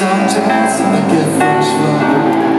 sometimes I the gift from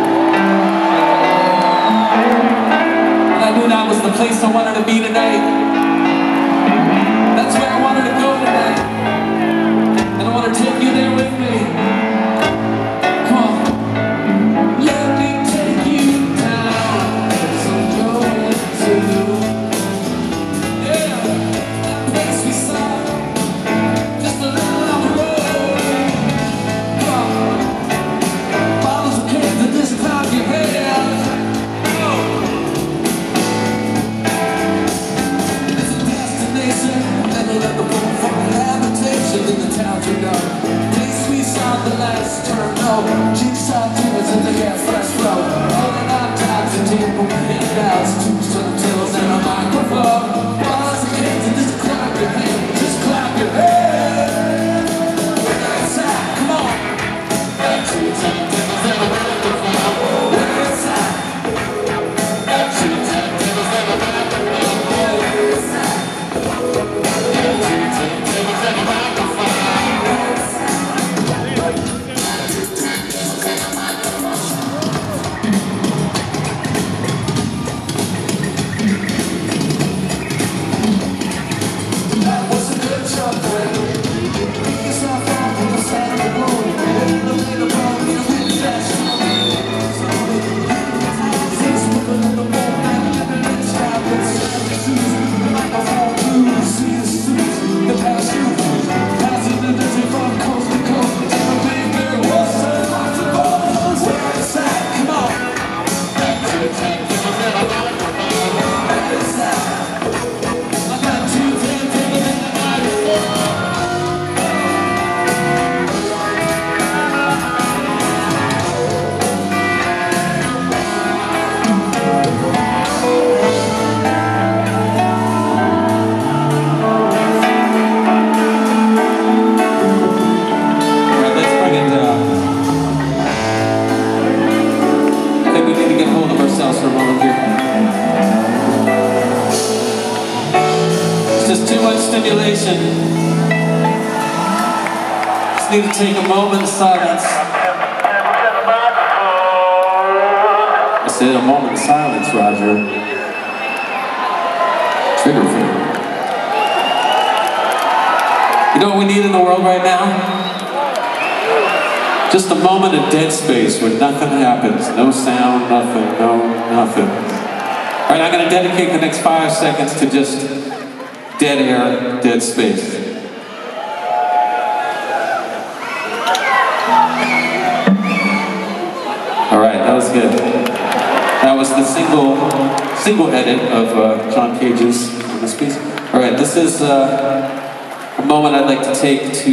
for a moment here. It's just too much stimulation. Just need to take a moment of silence. I said a moment of silence, Roger. Trigger finger. You know what we need in the world right now? Just a moment of dead space where nothing happens. No sound, nothing, no and I'm going to dedicate the next five seconds to just dead air, dead space. All right, that was good. That was the single single edit of uh, John Cage's this piece. All right, this is uh, a moment I'd like to take to